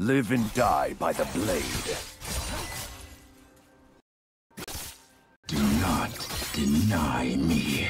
Live and die by the blade. Do not deny me.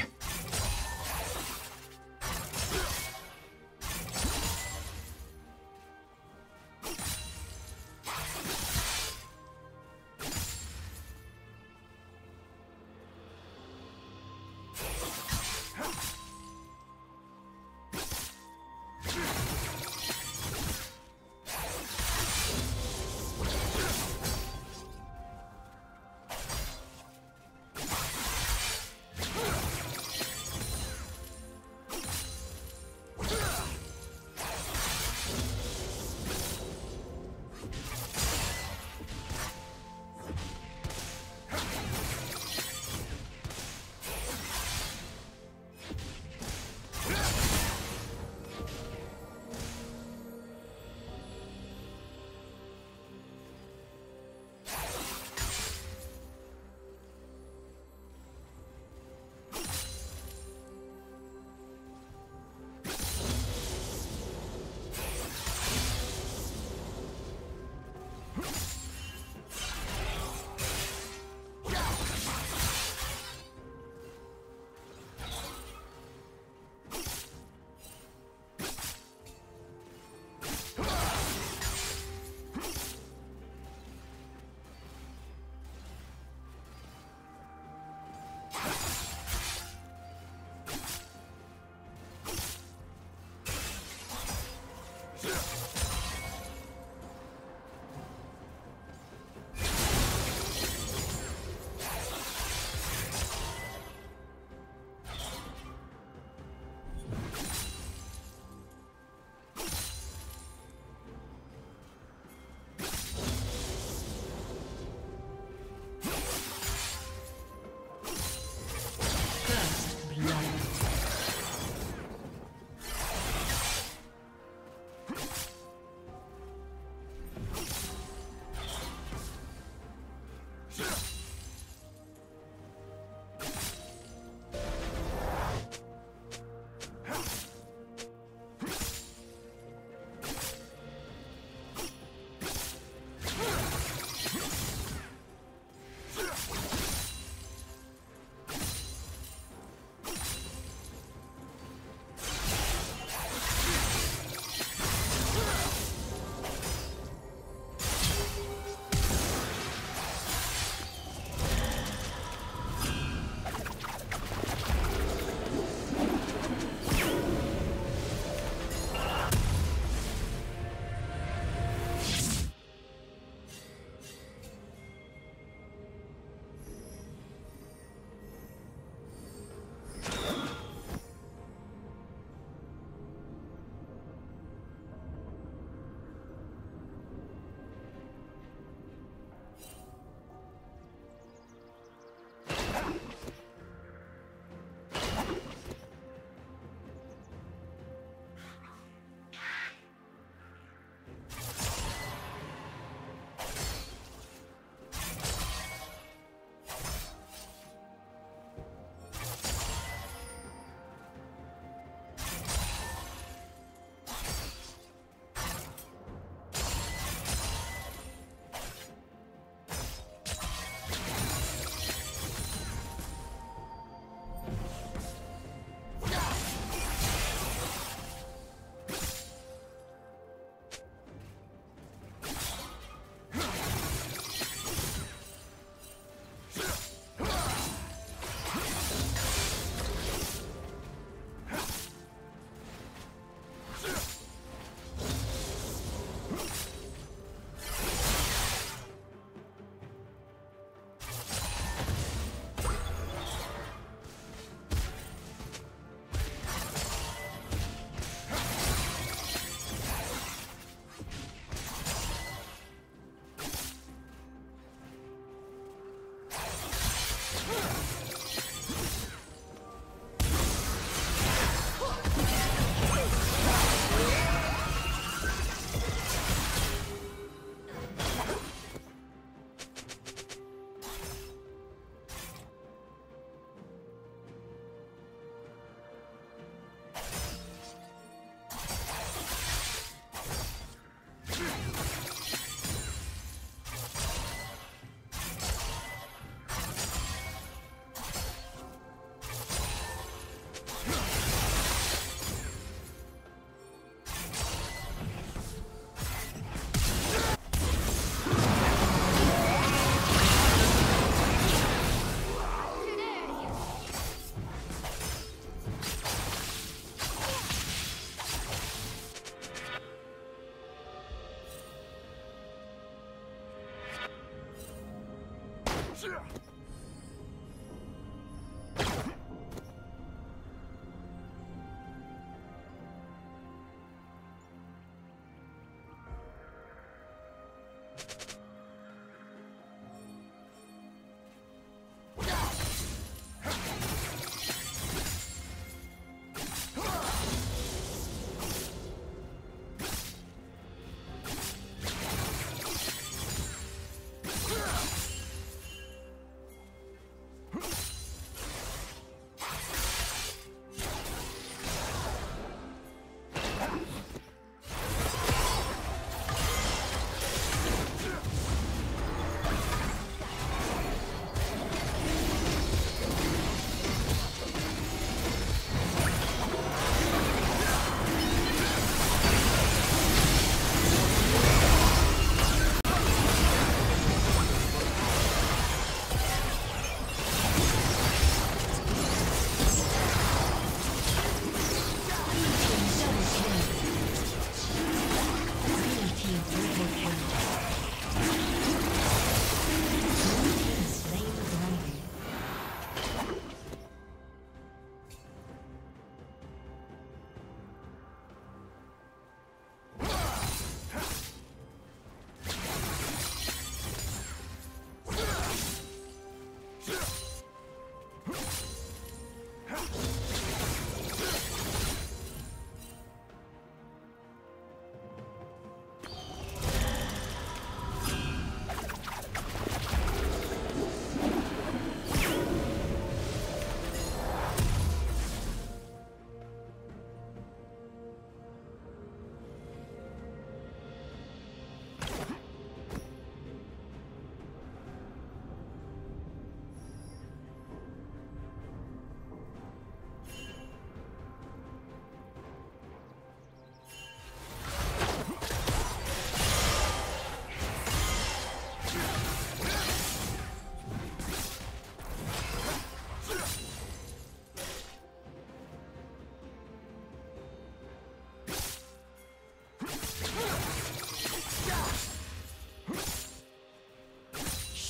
是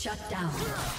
Shut down.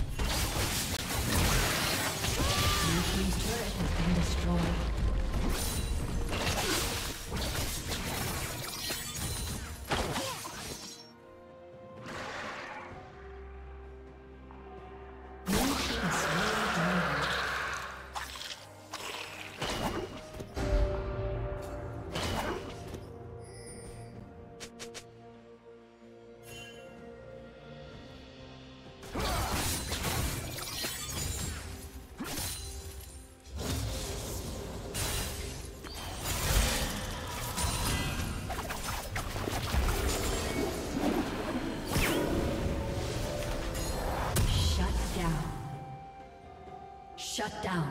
Shut down.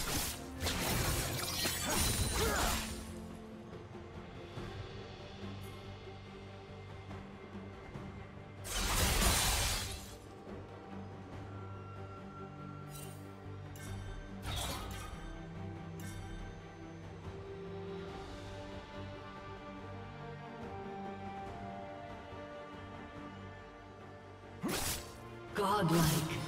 Godlike.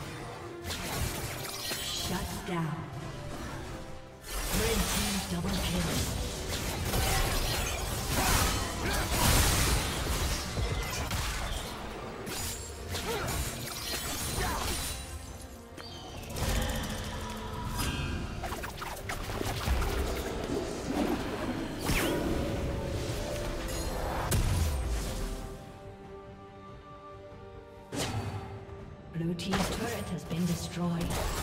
Been destroyed.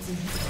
Team's inhibitor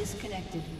Disconnected.